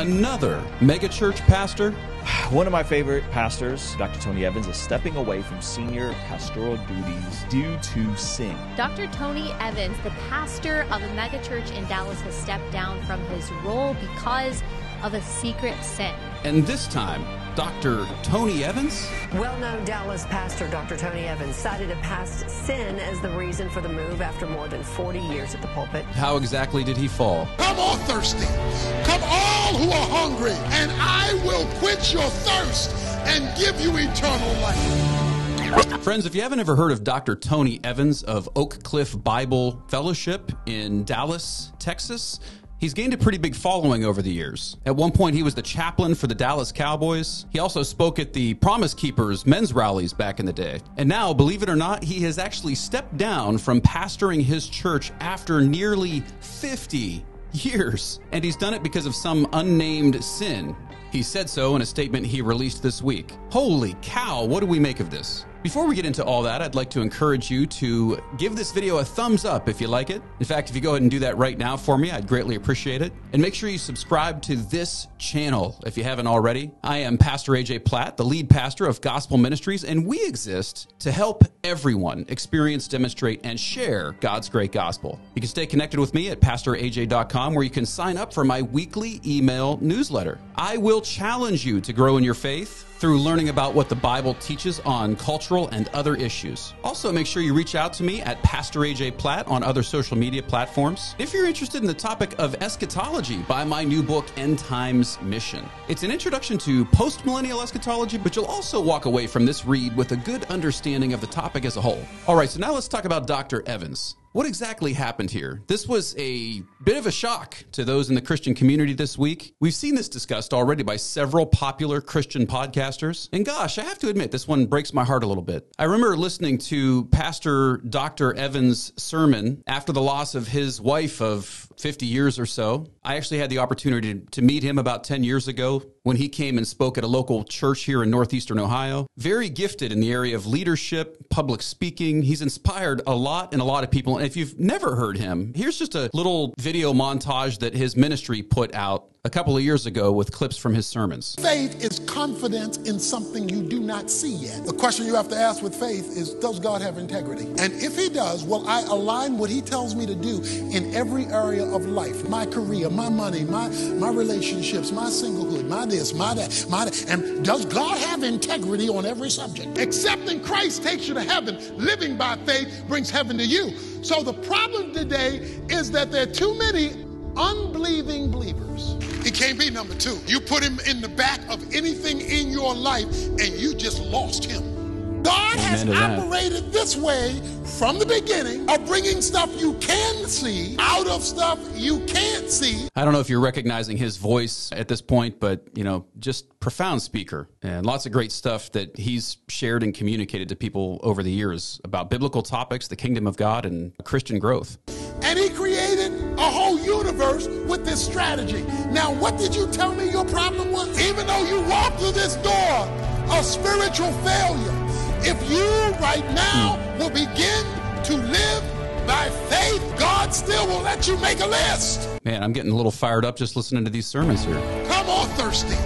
another megachurch pastor? One of my favorite pastors, Dr. Tony Evans, is stepping away from senior pastoral duties due to sin. Dr. Tony Evans, the pastor of a megachurch in Dallas, has stepped down from his role because of a secret sin. And this time, Dr. Tony Evans? Well known Dallas pastor Dr. Tony Evans cited a past sin as the reason for the move after more than 40 years at the pulpit. How exactly did he fall? Come all thirsty. Come all who are hungry, and I will quench your thirst and give you eternal life. Friends, if you haven't ever heard of Dr. Tony Evans of Oak Cliff Bible Fellowship in Dallas, Texas, He's gained a pretty big following over the years. At one point, he was the chaplain for the Dallas Cowboys. He also spoke at the Promise Keepers men's rallies back in the day. And now, believe it or not, he has actually stepped down from pastoring his church after nearly 50 years. And he's done it because of some unnamed sin. He said so in a statement he released this week. Holy cow, what do we make of this? Before we get into all that, I'd like to encourage you to give this video a thumbs up if you like it. In fact, if you go ahead and do that right now for me, I'd greatly appreciate it. And make sure you subscribe to this channel if you haven't already. I am Pastor AJ Platt, the lead pastor of Gospel Ministries, and we exist to help everyone experience, demonstrate, and share God's great gospel. You can stay connected with me at pastoraj.com where you can sign up for my weekly email newsletter. I will challenge you to grow in your faith through learning about what the Bible teaches on cultural and other issues. Also, make sure you reach out to me at Pastor AJ Platt on other social media platforms. If you're interested in the topic of eschatology, buy my new book, End Times Mission. It's an introduction to postmillennial eschatology, but you'll also walk away from this read with a good understanding of the topic as a whole. All right, so now let's talk about Dr. Evans. What exactly happened here? This was a bit of a shock to those in the Christian community this week. We've seen this discussed already by several popular Christian podcasters. And gosh, I have to admit, this one breaks my heart a little bit. I remember listening to Pastor Dr. Evans' sermon after the loss of his wife of 50 years or so. I actually had the opportunity to meet him about 10 years ago when he came and spoke at a local church here in northeastern Ohio. Very gifted in the area of leadership, public speaking. He's inspired a lot and a lot of people. And if you've never heard him, here's just a little video montage that his ministry put out a couple of years ago with clips from his sermons. Faith is confidence in something you do not see yet. The question you have to ask with faith is Does God have integrity? And if He does, will I align what He tells me to do in every area of life my career, my money, my, my relationships, my singlehood, my this, my that, my that? And does God have integrity on every subject? Accepting Christ takes you to heaven. Living by faith brings heaven to you. So the problem today is that there are too many unbelieving believers. Can't be number two. You put him in the back of anything in your life and you just lost him. God has operated this way from the beginning of bringing stuff you can see out of stuff you can't see. I don't know if you're recognizing his voice at this point, but you know, just profound speaker and lots of great stuff that he's shared and communicated to people over the years about biblical topics, the kingdom of God, and Christian growth. And he created a whole universe with this strategy. Now, what did you tell me your problem was? Even though you walked through this door of spiritual failure, if you right now hmm. will begin to live by faith, God still will let you make a list. Man, I'm getting a little fired up just listening to these sermons here. Come on, thirsty.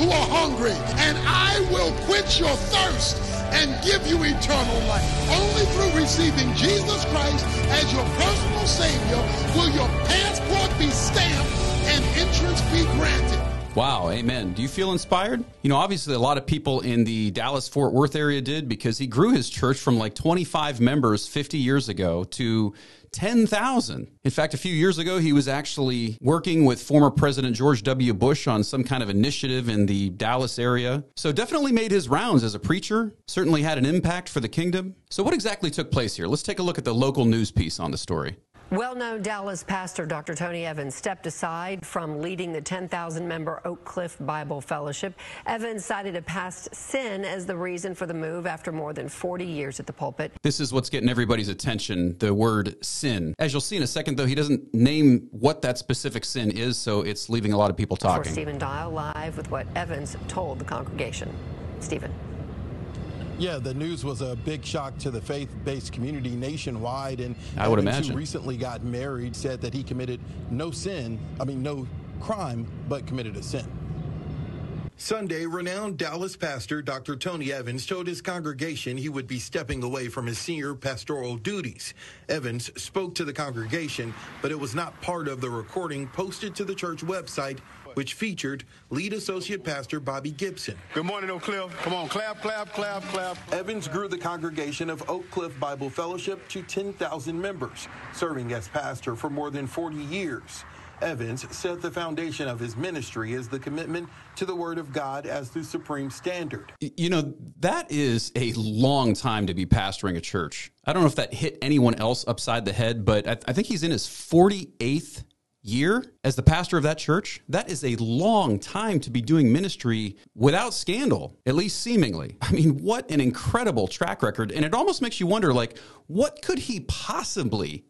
Who are hungry, and I will quench your thirst and give you eternal life. Only through receiving Jesus Christ as your personal Savior will your passport be stamped and entrance be granted. Wow, amen. Do you feel inspired? You know, obviously, a lot of people in the Dallas Fort Worth area did because he grew his church from like 25 members 50 years ago to 10,000. In fact, a few years ago, he was actually working with former President George W. Bush on some kind of initiative in the Dallas area. So, definitely made his rounds as a preacher, certainly had an impact for the kingdom. So, what exactly took place here? Let's take a look at the local news piece on the story. Well known Dallas pastor Dr. Tony Evans stepped aside from leading the 10,000 member Oak Cliff Bible Fellowship. Evans cited a past sin as the reason for the move after more than 40 years at the pulpit. This is what's getting everybody's attention the word sin. As you'll see in a second, though, he doesn't name what that specific sin is, so it's leaving a lot of people talking. For Stephen Dial, live with what Evans told the congregation. Stephen. Yeah, the news was a big shock to the faith-based community nationwide. And I would Evans, imagine. Who recently got married said that he committed no sin. I mean, no crime, but committed a sin. Sunday, renowned Dallas pastor Dr. Tony Evans told his congregation he would be stepping away from his senior pastoral duties. Evans spoke to the congregation, but it was not part of the recording posted to the church website, which featured lead associate pastor Bobby Gibson. Good morning, Oak Cliff. Come on, clap, clap, clap, clap. Evans grew the congregation of Oak Cliff Bible Fellowship to 10,000 members, serving as pastor for more than 40 years. Evans said the foundation of his ministry is the commitment to the Word of God as the supreme standard. You know, that is a long time to be pastoring a church. I don't know if that hit anyone else upside the head, but I, I think he's in his 48th year as the pastor of that church. That is a long time to be doing ministry without scandal, at least seemingly. I mean, what an incredible track record. And it almost makes you wonder like, what could he possibly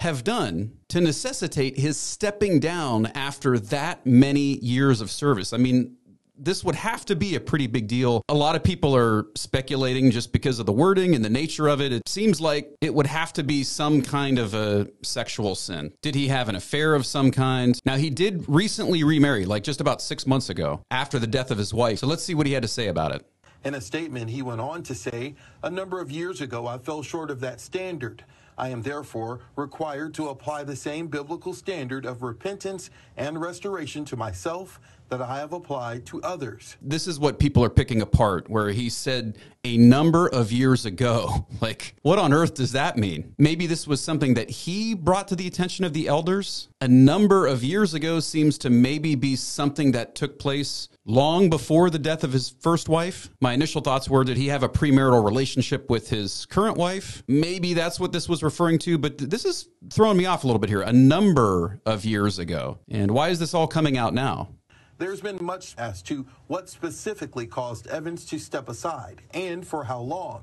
have done to necessitate his stepping down after that many years of service. I mean, this would have to be a pretty big deal. A lot of people are speculating just because of the wording and the nature of it. It seems like it would have to be some kind of a sexual sin. Did he have an affair of some kind? Now, he did recently remarry, like just about six months ago after the death of his wife. So let's see what he had to say about it. In a statement, he went on to say, A number of years ago, I fell short of that standard. I am therefore required to apply the same biblical standard of repentance and restoration to myself that I have applied to others. This is what people are picking apart, where he said a number of years ago. Like, what on earth does that mean? Maybe this was something that he brought to the attention of the elders. A number of years ago seems to maybe be something that took place long before the death of his first wife. My initial thoughts were did he have a premarital relationship with his current wife? Maybe that's what this was referring to, but this is throwing me off a little bit here. A number of years ago. And why is this all coming out now? There's been much as to what specifically caused Evans to step aside and for how long.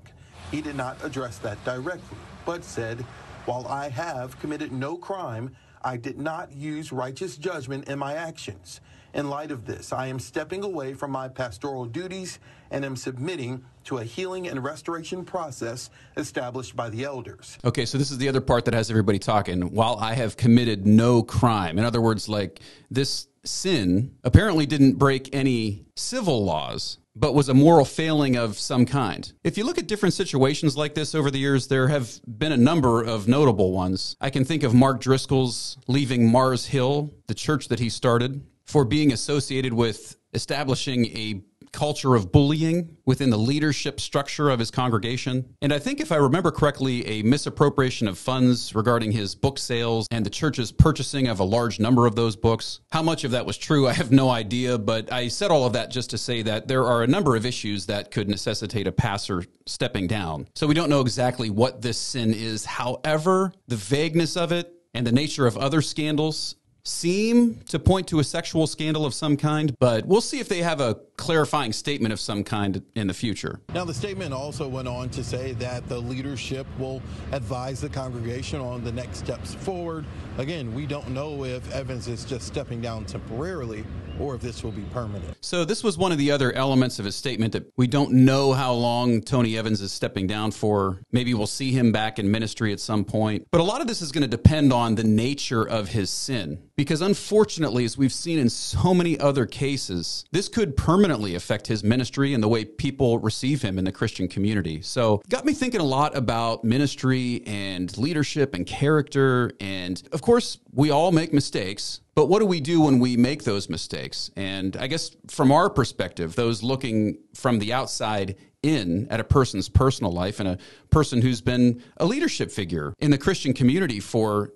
He did not address that directly, but said, While I have committed no crime, I did not use righteous judgment in my actions. In light of this, I am stepping away from my pastoral duties and am submitting to a healing and restoration process established by the elders. Okay, so this is the other part that has everybody talking. While I have committed no crime, in other words, like this sin apparently didn't break any civil laws, but was a moral failing of some kind. If you look at different situations like this over the years, there have been a number of notable ones. I can think of Mark Driscoll's leaving Mars Hill, the church that he started, for being associated with establishing a culture of bullying within the leadership structure of his congregation. And I think, if I remember correctly, a misappropriation of funds regarding his book sales and the church's purchasing of a large number of those books. How much of that was true, I have no idea, but I said all of that just to say that there are a number of issues that could necessitate a pastor stepping down. So we don't know exactly what this sin is. However, the vagueness of it and the nature of other scandals seem to point to a sexual scandal of some kind, but we'll see if they have a clarifying statement of some kind in the future. Now, the statement also went on to say that the leadership will advise the congregation on the next steps forward. Again, we don't know if Evans is just stepping down temporarily or if this will be permanent. So, this was one of the other elements of his statement that we don't know how long Tony Evans is stepping down for. Maybe we'll see him back in ministry at some point. But a lot of this is going to depend on the nature of his sin. Because unfortunately, as we've seen in so many other cases, this could permanently affect his ministry and the way people receive him in the Christian community. So, got me thinking a lot about ministry and leadership and character. And of course, we all make mistakes. But what do we do when we make those mistakes? And I guess from our perspective, those looking from the outside in at a person's personal life and a person who's been a leadership figure in the Christian community for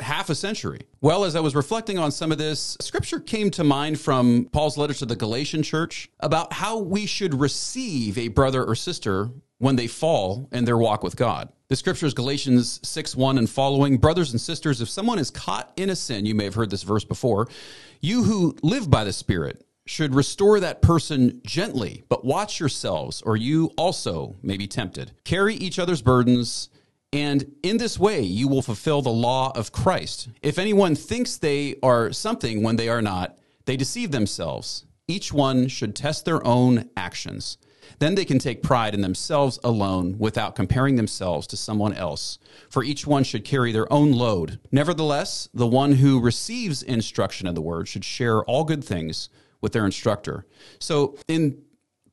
half a century. Well, as I was reflecting on some of this, scripture came to mind from Paul's letter to the Galatian church about how we should receive a brother or sister when they fall in their walk with God. The scripture is Galatians 6 1 and following. Brothers and sisters, if someone is caught in a sin, you may have heard this verse before, you who live by the Spirit should restore that person gently, but watch yourselves, or you also may be tempted. Carry each other's burdens, and in this way you will fulfill the law of Christ. If anyone thinks they are something when they are not, they deceive themselves. Each one should test their own actions. Then they can take pride in themselves alone without comparing themselves to someone else. For each one should carry their own load. Nevertheless, the one who receives instruction in the word should share all good things with their instructor. So in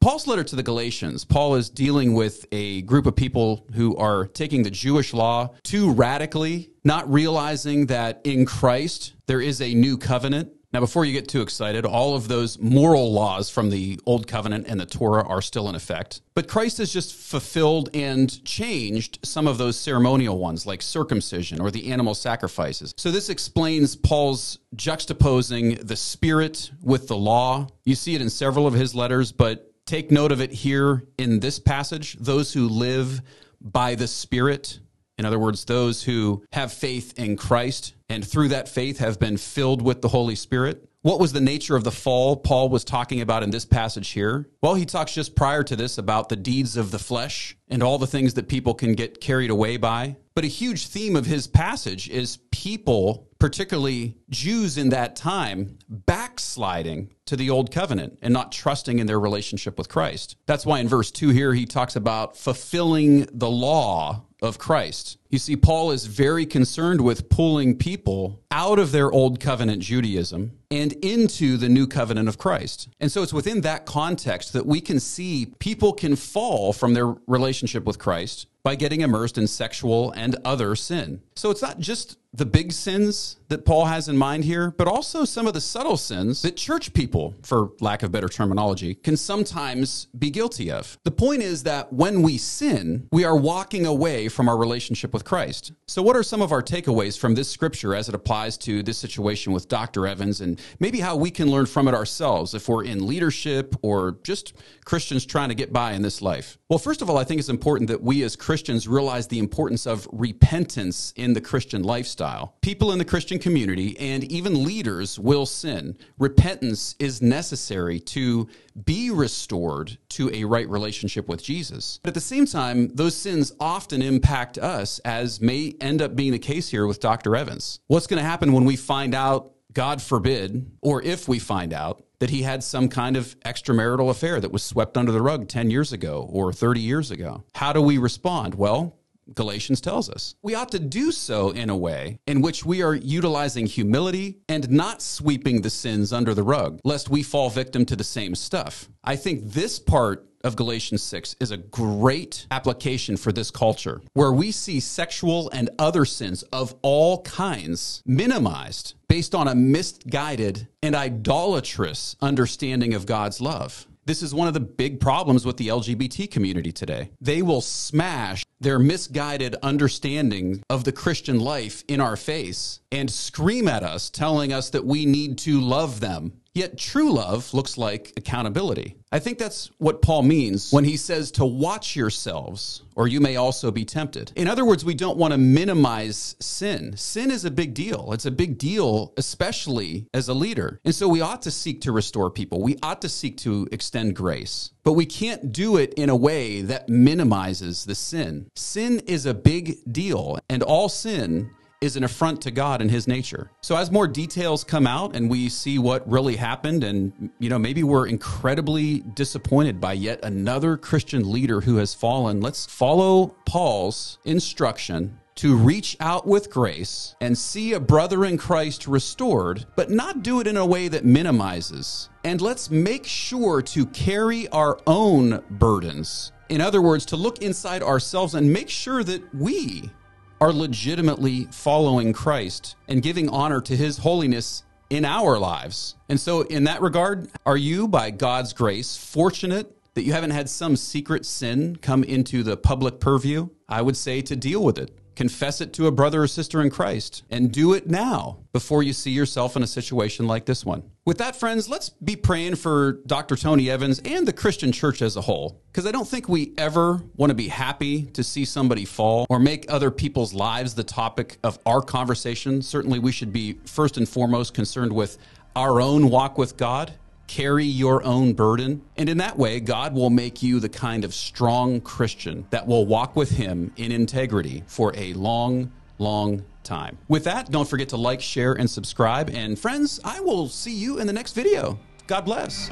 Paul's letter to the Galatians, Paul is dealing with a group of people who are taking the Jewish law too radically, not realizing that in Christ there is a new covenant now, before you get too excited, all of those moral laws from the Old Covenant and the Torah are still in effect. But Christ has just fulfilled and changed some of those ceremonial ones, like circumcision or the animal sacrifices. So, this explains Paul's juxtaposing the Spirit with the law. You see it in several of his letters, but take note of it here in this passage. Those who live by the Spirit in other words, those who have faith in Christ and through that faith have been filled with the Holy Spirit. What was the nature of the fall Paul was talking about in this passage here? Well, he talks just prior to this about the deeds of the flesh and all the things that people can get carried away by. But a huge theme of his passage is people, particularly Jews in that time, backsliding to the old covenant and not trusting in their relationship with Christ. That's why in verse 2 here he talks about fulfilling the law of Christ. You see, Paul is very concerned with pulling people out of their old covenant Judaism and into the new covenant of Christ. And so it's within that context that we can see people can fall from their relationship with Christ by getting immersed in sexual and other sin. So it's not just the big sins that Paul has in mind here, but also some of the subtle sins that church people, for lack of better terminology, can sometimes be guilty of. The point is that when we sin, we are walking away from our relationship with Christ. So, what are some of our takeaways from this scripture as it applies to this situation with Dr. Evans, and maybe how we can learn from it ourselves if we're in leadership or just Christians trying to get by in this life? Well, first of all, I think it's important that we as Christians realize the importance of repentance in the Christian lifestyle. People in the Christian community and even leaders will sin. Repentance is necessary to be restored to a right relationship with Jesus. But at the same time, those sins often impact us, as may end up being the case here with Dr. Evans. What's going to happen when we find out, God forbid, or if we find out, that he had some kind of extramarital affair that was swept under the rug 10 years ago or 30 years ago? How do we respond? Well, Galatians tells us. We ought to do so in a way in which we are utilizing humility and not sweeping the sins under the rug, lest we fall victim to the same stuff. I think this part of Galatians 6 is a great application for this culture where we see sexual and other sins of all kinds minimized based on a misguided and idolatrous understanding of God's love. This is one of the big problems with the LGBT community today. They will smash their misguided understanding of the Christian life in our face and scream at us, telling us that we need to love them Yet true love looks like accountability. I think that's what Paul means when he says to watch yourselves, or you may also be tempted. In other words, we don't want to minimize sin. Sin is a big deal. It's a big deal, especially as a leader. And so we ought to seek to restore people. We ought to seek to extend grace. But we can't do it in a way that minimizes the sin. Sin is a big deal, and all sin is an affront to God and his nature. So as more details come out and we see what really happened and you know maybe we're incredibly disappointed by yet another Christian leader who has fallen, let's follow Paul's instruction to reach out with grace and see a brother in Christ restored, but not do it in a way that minimizes. And let's make sure to carry our own burdens. In other words, to look inside ourselves and make sure that we are legitimately following Christ and giving honor to his holiness in our lives. And so, in that regard, are you, by God's grace, fortunate that you haven't had some secret sin come into the public purview? I would say to deal with it confess it to a brother or sister in Christ, and do it now before you see yourself in a situation like this one. With that, friends, let's be praying for Dr. Tony Evans and the Christian church as a whole, because I don't think we ever want to be happy to see somebody fall or make other people's lives the topic of our conversation. Certainly, we should be first and foremost concerned with our own walk with God carry your own burden. And in that way, God will make you the kind of strong Christian that will walk with Him in integrity for a long, long time. With that, don't forget to like, share, and subscribe. And friends, I will see you in the next video. God bless.